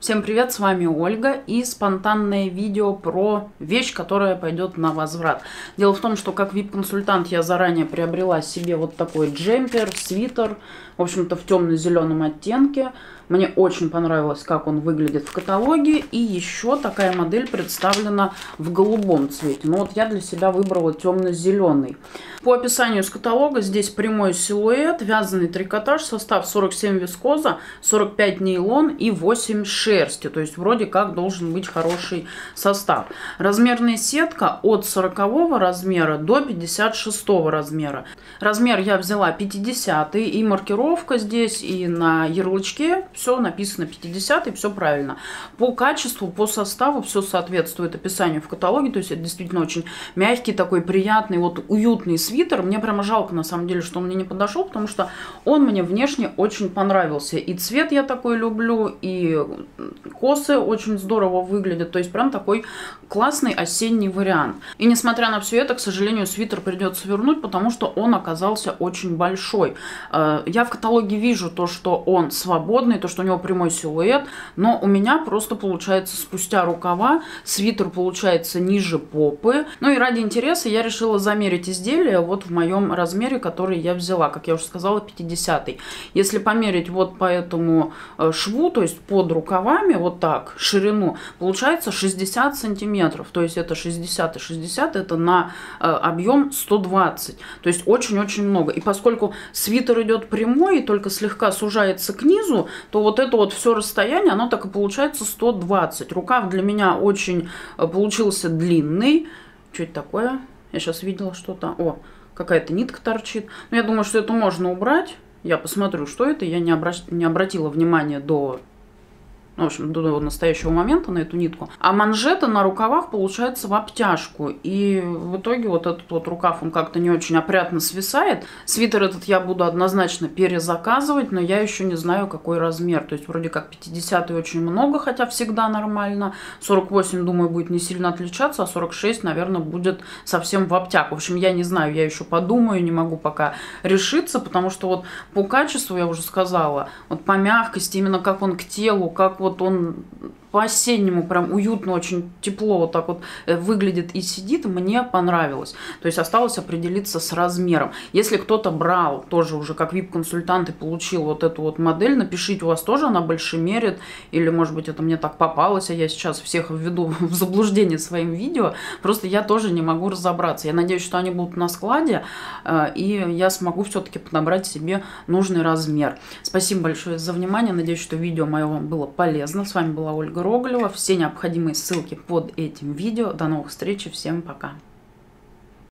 Всем привет, с вами Ольга и спонтанное видео про вещь, которая пойдет на возврат. Дело в том, что как вип-консультант я заранее приобрела себе вот такой джемпер, свитер, в общем-то в темно-зеленом оттенке. Мне очень понравилось, как он выглядит в каталоге. И еще такая модель представлена в голубом цвете. Но вот я для себя выбрала темно-зеленый. По описанию с каталога здесь прямой силуэт, вязаный трикотаж, состав 47 вискоза, 45 нейлон и 8 шерсти. То есть вроде как должен быть хороший состав. Размерная сетка от 40 размера до 56 размера. Размер я взяла 50 и маркировка здесь и на ярлычке все написано 50 и все правильно. По качеству, по составу все соответствует описанию в каталоге, то есть это действительно очень мягкий, такой приятный, вот уютный свитер. Мне прямо жалко на самом деле, что он мне не подошел, потому что он мне внешне очень понравился. И цвет я такой люблю, и косы очень здорово выглядят, то есть прям такой классный осенний вариант. И несмотря на все это, к сожалению, свитер придется вернуть, потому что он оказался очень большой. Э, я в каталоге вижу то, что он свободный, то, что у него прямой силуэт, но у меня просто получается спустя рукава свитер получается ниже попы. Ну и ради интереса я решила замерить изделие вот в моем размере, который я взяла, как я уже сказала, 50 -й. Если померить вот по этому э, шву, то есть под рукавами, вот так, ширину, получается 60 сантиметров. То есть это 60 и 60, это на э, объем 120. То есть очень-очень много. И поскольку свитер идет прямой и только слегка сужается к низу, то вот это вот все расстояние, оно так и получается 120. Рукав для меня очень э, получился длинный. Что это такое? Я сейчас видела что-то. О, какая-то нитка торчит. Но я думаю, что это можно убрать. Я посмотрю, что это. Я не, обра... не обратила внимания до ну, в общем, до настоящего момента на эту нитку. А манжета на рукавах получается в обтяжку. И в итоге вот этот вот рукав, он как-то не очень опрятно свисает. Свитер этот я буду однозначно перезаказывать, но я еще не знаю, какой размер. То есть вроде как 50 очень много, хотя всегда нормально. 48, думаю, будет не сильно отличаться, а 46, наверное, будет совсем в обтяг. В общем, я не знаю, я еще подумаю, не могу пока решиться, потому что вот по качеству, я уже сказала, вот по мягкости, именно как он к телу, как вот вот он по-осеннему прям уютно, очень тепло вот так вот э, выглядит и сидит, мне понравилось. То есть осталось определиться с размером. Если кто-то брал тоже уже как вип-консультант и получил вот эту вот модель, напишите, у вас тоже она большемерит, или может быть это мне так попалось, а я сейчас всех введу в заблуждение своим видео, просто я тоже не могу разобраться. Я надеюсь, что они будут на складе, э, и я смогу все-таки подобрать себе нужный размер. Спасибо большое за внимание, надеюсь, что видео мое вам было полезно. С вами была Ольга Роголева. Все необходимые ссылки под этим видео. До новых встреч и всем пока.